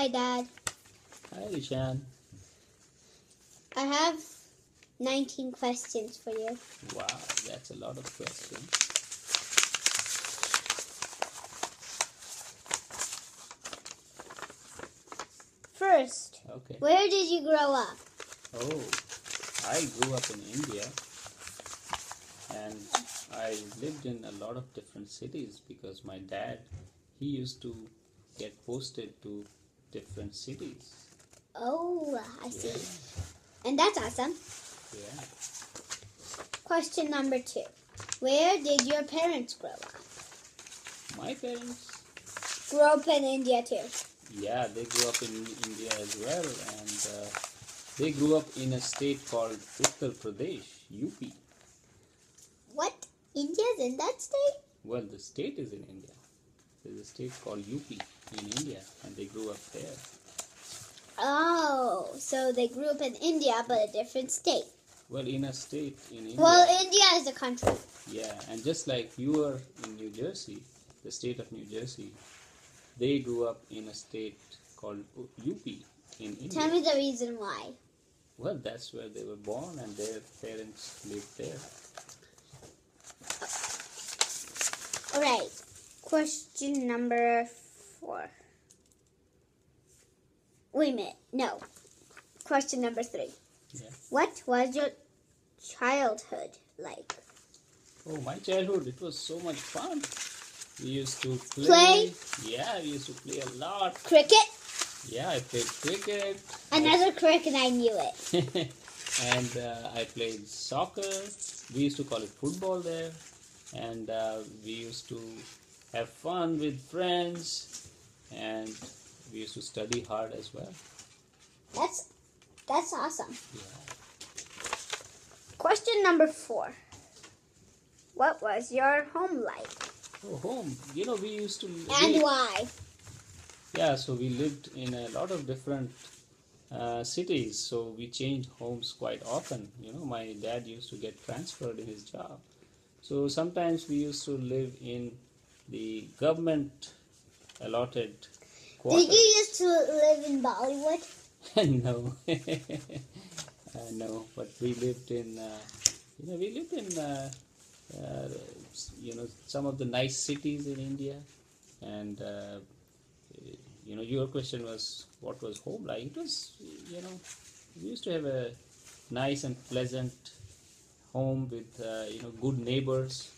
Hi, Dad. Hi, Rishon. I have 19 questions for you. Wow, that's a lot of questions. First, Okay. where did you grow up? Oh, I grew up in India and I lived in a lot of different cities because my dad he used to get posted to different cities. Oh, I Yeah. see. And that's awesome. Yeah. Question number two. Where did your parents grow up? My parents Grew up in India too. yeah, they grew up in India as well and uh, they grew up in a state called Uttar Pradesh, UP. What? India's in that state? Well, the state is in India. There's a state called UP in India, and they grew up there. Oh, so they grew up in India but a different state. Well, in a state in India. Well, India is a country. yeah, and just like you are in New Jersey, the state of New Jersey, they grew up in a state called UP in India. Tell me the reason why. Well, that's where they were born, and their parents lived there. All right. Question number four. Wait a minute. No. Question number three. Yeah. What was your childhood like? Oh, my childhood, it was so much fun. We used to play. Play? Yeah, we used to play a lot. Cricket? Yeah, I played cricket. Another cricket, I knew it. and uh, I played soccer. We used to call it football there, and uh, we used to have fun with friends, and we used to study hard as well. That's that's awesome. Yeah. Question number four. What was your home like? Oh, home. You know, we used to. And we- why? Yeah, so we lived in a lot of different uh, cities, so we changed homes quite often. You know, my dad used to get transferred in his job, so sometimes we used to live in the government allotted quarters. Did you used to live in Bollywood? no, uh, no, but we lived in, uh, you know, we lived in, uh, uh, you know, some of the nice cities in India, and uh, you know, your question was what was home like? It was, you know, we used to have a nice and pleasant home with, uh, you know, good neighbors,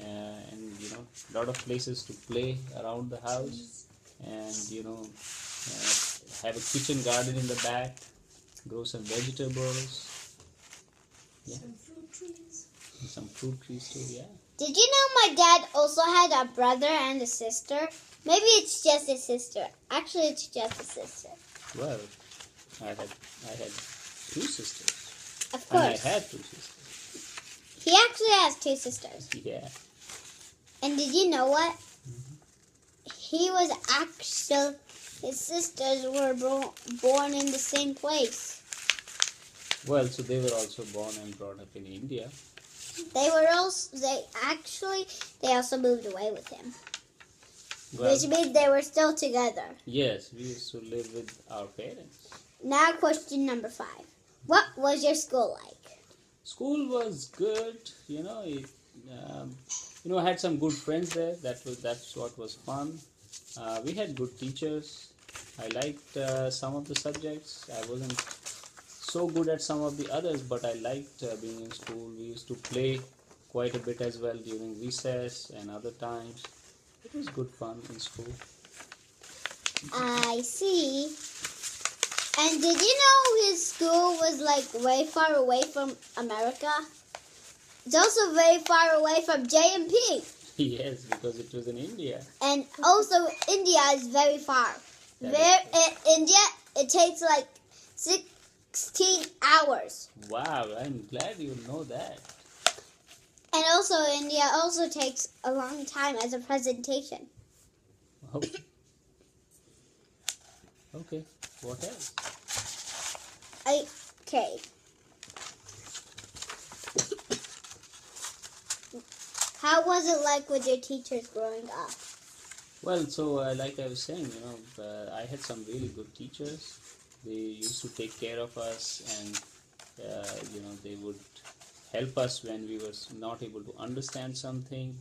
and you know, a lot of places to play around the house, and you know. Uh, have a kitchen garden in the back, grow some vegetables, Yeah. Some fruit trees. and some fruit trees too. Yeah. Did you know my dad also had a brother and a sister? Maybe it's just a sister. Actually, it's just a sister. Well, I had I had two sisters, Of and I had two sisters. He actually has two sisters. Yeah. And did you know what? He was actually his sisters were bro- born in the same place. Well, so they were also born and brought up in India. They were also they actually they also moved away with him, Well, which means they were still together. yes, we used to live with our parents. Now, question number five: What was your school like? School was good, you know. It, um, you know, I had some good friends there. That was that's what was fun. Uh, we had good teachers. I liked uh, some of the subjects. I wasn't so good at some of the others, but I liked uh, being in school. We used to play quite a bit as well during recess and other times. It was good fun in school. I see. And did you know his school was like way far away from America? It's also very far away from JMP. yes, because it was in India. And also, India is very far. That is There, true. in India, it takes like 16 hours. Wow, I'm glad you know that. And also, India also takes a long time as a presentation. Okay. Okay. What else? Okay. How was it like with your teachers growing up? Well, so uh, like I was saying, you know, uh, I had some really good teachers. They used to take care of us, and uh, you know, they would help us when we were not able to understand something.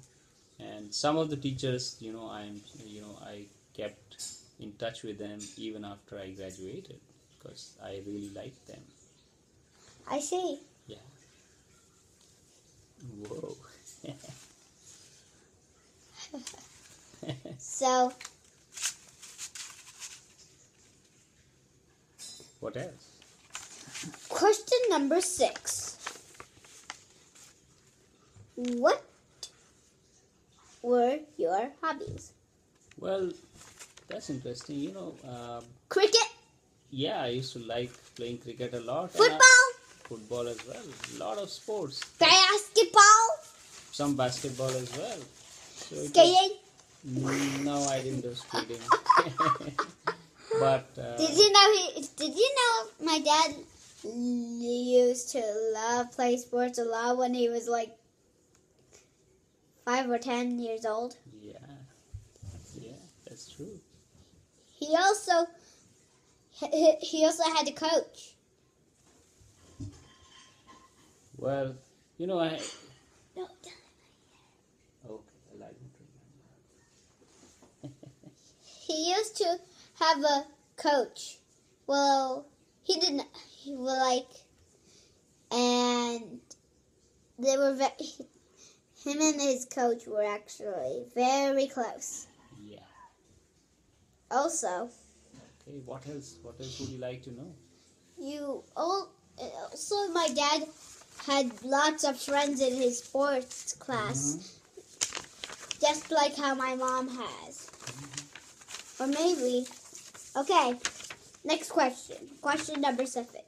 And some of the teachers, you know, I'm, you know, I kept in touch with them even after I graduated because I really liked them. I see. Yeah. Whoa. So, what else? question number six. What were your hobbies? Well, that's interesting. You know, um, Cricket, yeah, I used to like playing cricket a lot. and I- football, football as well. A lot of sports. basketball, Some basketball as well. So it was- skating. Mm, no, I didn't do skating. but uh, Did you know he? Did you know my dad used to love play sports a lot when he was like five or ten years old. yeah, yeah, that's true. He also he, he also had a coach. Well, you know, I No, okay, well, I don't remember. He used to have a coach. Well, he didn't. He was like, and they were very. him and his coach were actually very close. Yeah. Also, Okay. What else? What else would you like to know? you all also my dad had lots of friends in his sports class, mm-hmm. just like how my mom has. Or maybe, okay. Next question. Question number seven.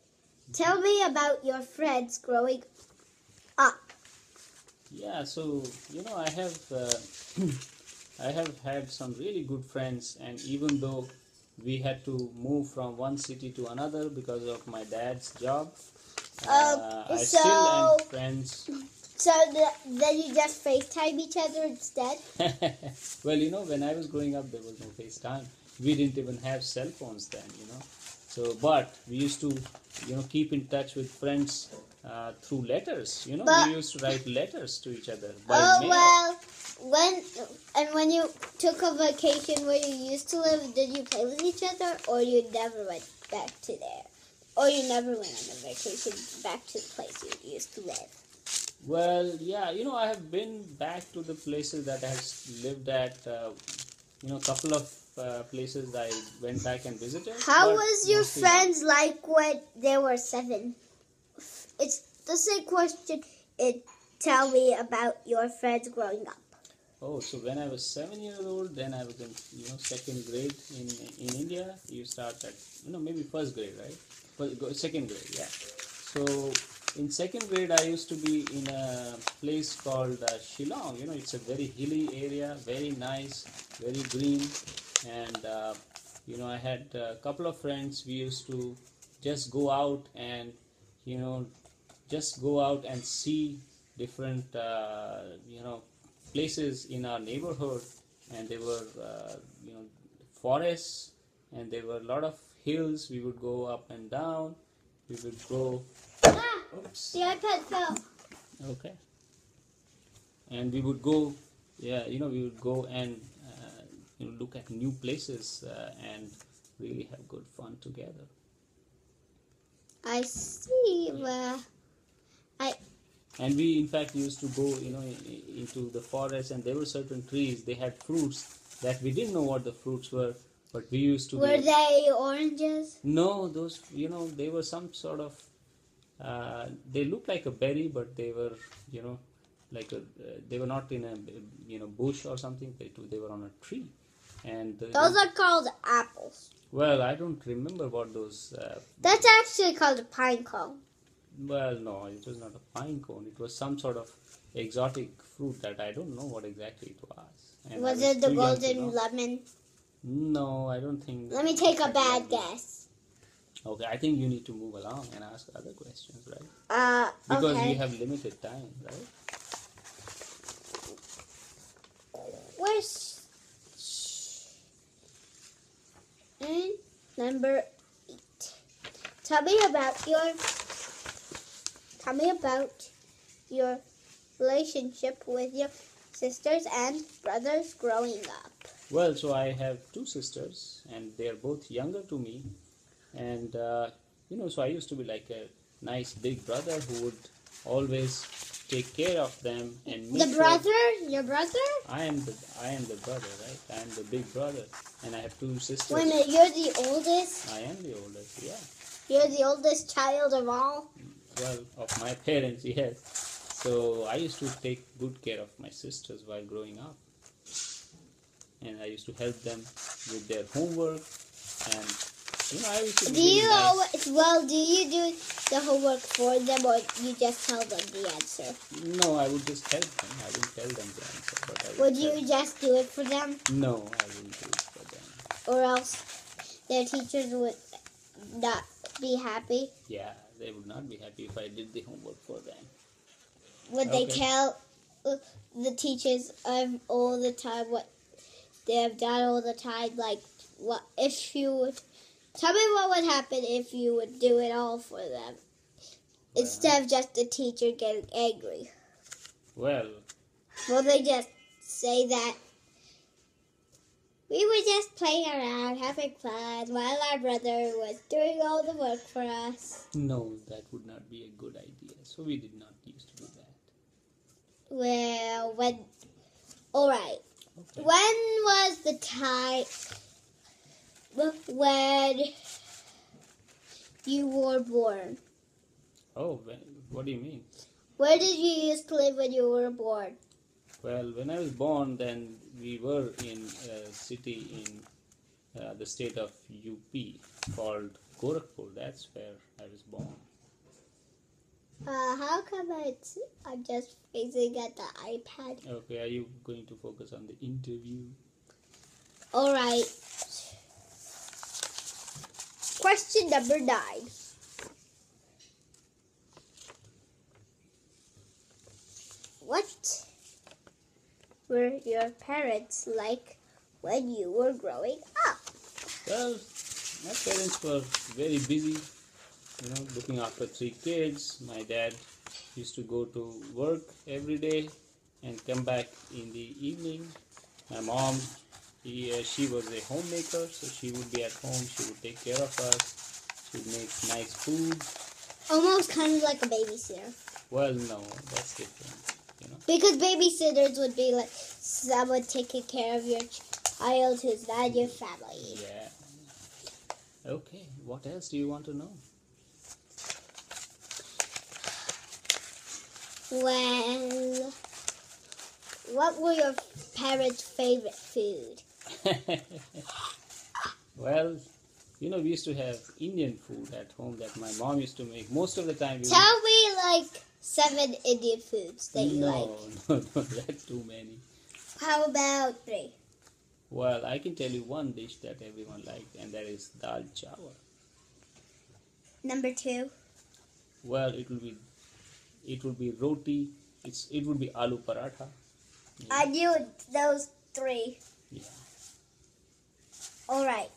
Tell me about your friends growing up. Yeah, so you know, I have uh, I have had some really good friends, and even though we had to move from one city to another because of my dad's job, uh, Uh, I still so- am friends. So th- then you just FaceTime each other instead? well, you know, when I was growing up, there was no FaceTime. We didn't even have cell phones then, you know. So, but we used to, you know, keep in touch with friends uh, through letters. You know, But- we used to write letters to each other by Oh mail. well, when and when you took a vacation where you used to live, did you play with each other, or you never went back to there, or you never went on a vacation back to the place you used to live? Well, yeah, you know, I have been back to the places that I have lived at. Uh, you know, a couple of uh, places I went back and visited. How was your mostly not. friends like when they were seven? It's the same question. It tell me about your friends growing up. Oh, so when I was seven years old, then I was in you know second grade in in India. You start at you know maybe first grade, right? First, second grade, yeah. So in second grade, I used to be in a place called uh, Shillong. You know, it's a very hilly area, very nice, very green, and uh, you know I had a couple of friends. We used to just go out and you know just go out and see different uh, you know places in our neighborhood. And there were uh, you know forests. And there were a lot of hills. We would go up and down. We would go oops the iPad fell. okay and we would go yeah you know we would go and uh, you know look at new places uh, and really have good fun together I see. I. and we in fact used to go you know into the forest and there were certain trees they had fruits that we didn't know what the fruits were but we used to were be, they oranges? no those you know they were some sort of uh, they looked like a berry but they were you know like a, uh, they were not in a you know bush or something they, they were on a tree and the, Those are called apples. well i don't remember what those uh, That's actually called a pine cone. Well, no, it was not a pine cone. It was some sort of exotic fruit that I don't know what exactly it was. And I Was it the too young to golden lemon? No, I don't think. Let me take a bad guess. Okay, I think you need to move along and ask other questions, right? Uh, Because okay. we have limited time, right? Where's And number eight. Tell me about your tell me about your relationship with your sisters and brothers growing up. Well, so I have two sisters, and they are both younger to me. And, uh, you know, so I used to be like a nice big brother who would always take care of them and The sure- brother, your brother? I am the I am the brother, right? I am the big brother, and I have two sisters. Wait a minute, you're the oldest? I am the oldest, yeah. You're the oldest child of all? Well, of my parents, yes. So I used to take good care of my sisters while growing up, and I used to help them with their homework, and you know I used to. Do you always, well, do you do the homework for them or you just tell them the answer? No, I would just help them. I wouldn't tell them the answer, but would. Tell- you just do it for them? No, I wouldn't do it for them. Or else their teachers would not be happy? Yeah, they would not be happy if I did the homework for them. Would they tell uh, the teachers um, all the time what they have done all the time? Like, what if you would tell me what would happen if you would do it all for them instead of just the teacher getting angry? Well, Will they just say that we were just playing around, having fun, while our brother was doing all the work for us? no, that would not be a good idea. So we did not used to do that. Well, when. Alright. Okay. When was the time when you were born? Oh, what do you mean? Where did you used to live when you were born? Well, when I was born, then we were in a city in uh, the state of UP called Gorakhpur. That's where I was born. Uh, how come it's, I'm just facing at the iPad? Okay, are you going to focus on the interview? Alright. Question number nine. What were your parents like when you were growing up? Well, my parents were very busy, you know, looking after three kids. My dad used to go to work every day and come back in the evening. My mom, he, uh, she was a homemaker, so she would be at home. She would take care of us. She would make nice food. Almost kind of like a babysitter. Well, no, that's different, you know. Because babysitters would be like someone taking care of your child who's not your family. Yeah. Okay, what else do you want to know? Well, what were your parents' favorite food? well, you know, we used to have Indian food at home that my mom used to make. Most of the time, we Tell me like seven Indian foods that you no, like. no, no, that's too many. How about three? Well, I can tell you one dish that everyone liked, and that is dal chawal. Number two. Well, it will be, it will be roti. It's it would be aloo paratha. I knew those three. Yeah. All right.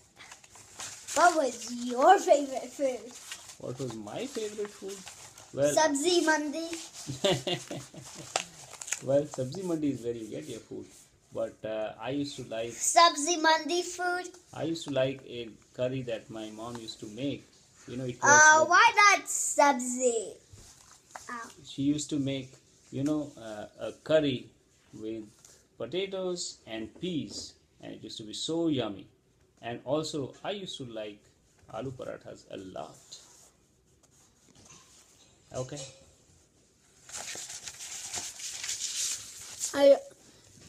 What was your favorite food? What was my favorite food? Well, Sabzi mandi. well, sabzi mandi is where you get your food. But uh, I used to like Sabzi mandi food. I used to like a curry that my mom used to make. You know, it was Uh, with- why not sabzi? Ow. she used to make you know uh, a curry with potatoes and peas, and it used to be so yummy. And also, I used to like aloo parathas a lot. Okay. Are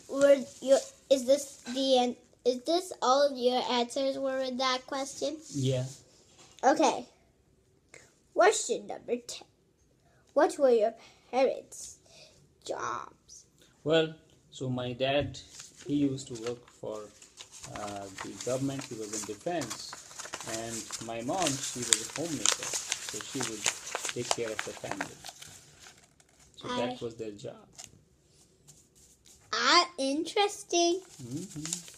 were you? Is this the end? Is this all of your answers were in that question? Yeah. Okay. Question number ten. What were your parents' jobs? Well, so my dad, he used to work for uh, the government. He was in defense, and my mom, she was a homemaker, so she would take care of the family. So I- that was their job. Ah, interesting. hmm